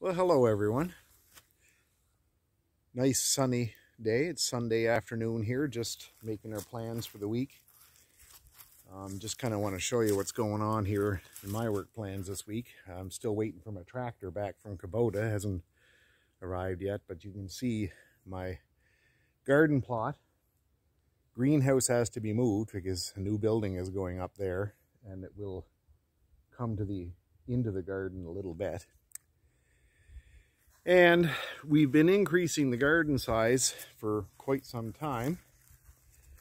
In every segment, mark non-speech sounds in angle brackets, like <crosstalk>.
Well, hello everyone. Nice sunny day. It's Sunday afternoon here, just making our plans for the week. Um, just kind of want to show you what's going on here in my work plans this week. I'm still waiting for my tractor back from Kubota. hasn't arrived yet, but you can see my garden plot. Greenhouse has to be moved because a new building is going up there and it will come to the into the garden a little bit. And we've been increasing the garden size for quite some time.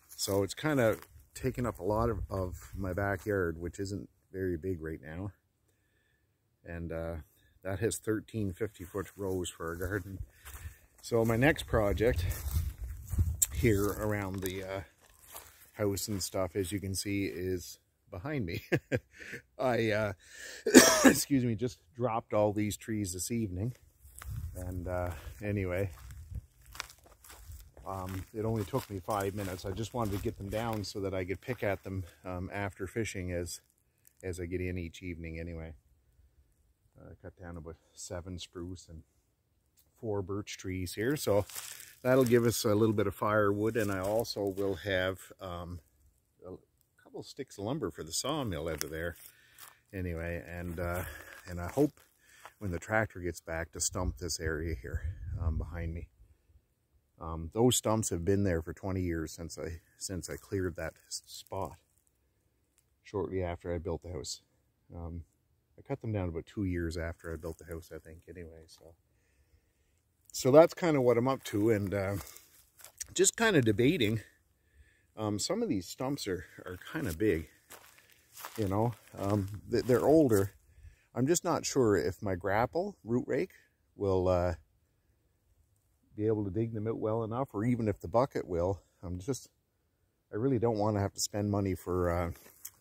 So it's kind of taken up a lot of, of my backyard, which isn't very big right now. And uh, that has 13 50 foot rows for a garden. So my next project here around the uh, house and stuff, as you can see, is behind me. <laughs> I, uh, <coughs> excuse me, just dropped all these trees this evening. And uh, anyway, um, it only took me five minutes. I just wanted to get them down so that I could pick at them um, after fishing as as I get in each evening anyway. I uh, cut down about seven spruce and four birch trees here. So that'll give us a little bit of firewood and I also will have um, a couple sticks of lumber for the sawmill of there anyway. And, uh, and I hope when the tractor gets back to stump this area here um, behind me. Um, those stumps have been there for 20 years since I since I cleared that spot shortly after I built the house. Um, I cut them down about two years after I built the house, I think, anyway. So, so that's kind of what I'm up to, and uh, just kind of debating. Um, some of these stumps are are kind of big, you know. Um, they're older, I'm just not sure if my grapple root rake will uh, be able to dig them out well enough or even if the bucket will. I'm just, I really don't want to have to spend money for uh,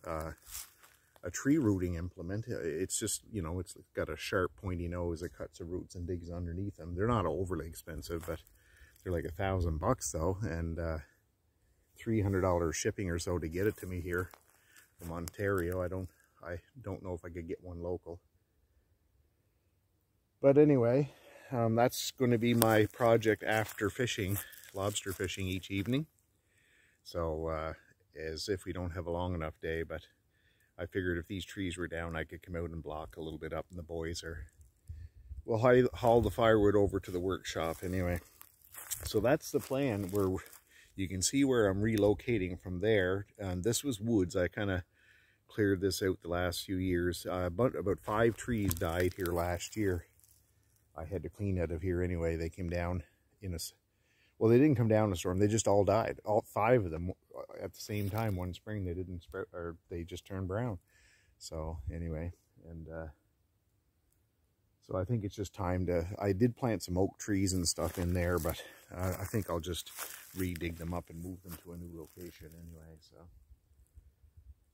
uh, a tree rooting implement. It's just, you know, it's got a sharp pointy nose that cuts the roots and digs underneath them. They're not overly expensive, but they're like a thousand bucks though. And uh, $300 shipping or so to get it to me here from Ontario. I don't I don't know if I could get one local. But anyway, um, that's going to be my project after fishing, lobster fishing each evening. So uh, as if we don't have a long enough day, but I figured if these trees were down, I could come out and block a little bit up and the boys are, we'll haul the firewood over to the workshop anyway. So that's the plan where you can see where I'm relocating from there. And this was woods. I kind of cleared this out the last few years. Uh, about, about five trees died here last year. I had to clean out of here anyway. They came down in a, well, they didn't come down in a storm. They just all died. All five of them uh, at the same time one spring. They didn't sprout, or they just turned brown. So anyway, and uh, so I think it's just time to, I did plant some oak trees and stuff in there, but uh, I think I'll just re-dig them up and move them to a new location anyway, so.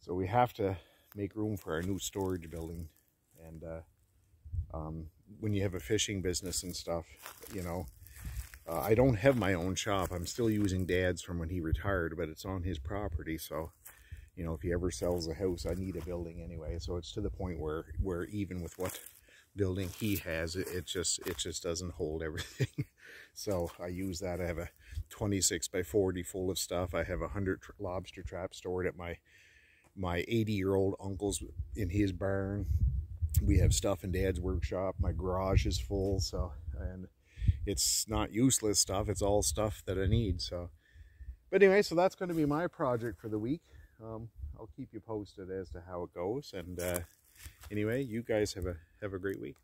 So we have to make room for our new storage building. And uh, um, when you have a fishing business and stuff, you know, uh, I don't have my own shop. I'm still using Dad's from when he retired, but it's on his property. So, you know, if he ever sells a house, I need a building anyway. So it's to the point where, where even with what building he has, it, it just it just doesn't hold everything. <laughs> so I use that. I have a 26 by 40 full of stuff. I have a 100 lobster traps stored at my my 80 year old uncle's in his barn. We have stuff in dad's workshop. My garage is full. So, and it's not useless stuff. It's all stuff that I need. So, but anyway, so that's going to be my project for the week. Um, I'll keep you posted as to how it goes. And uh, anyway, you guys have a have a great week.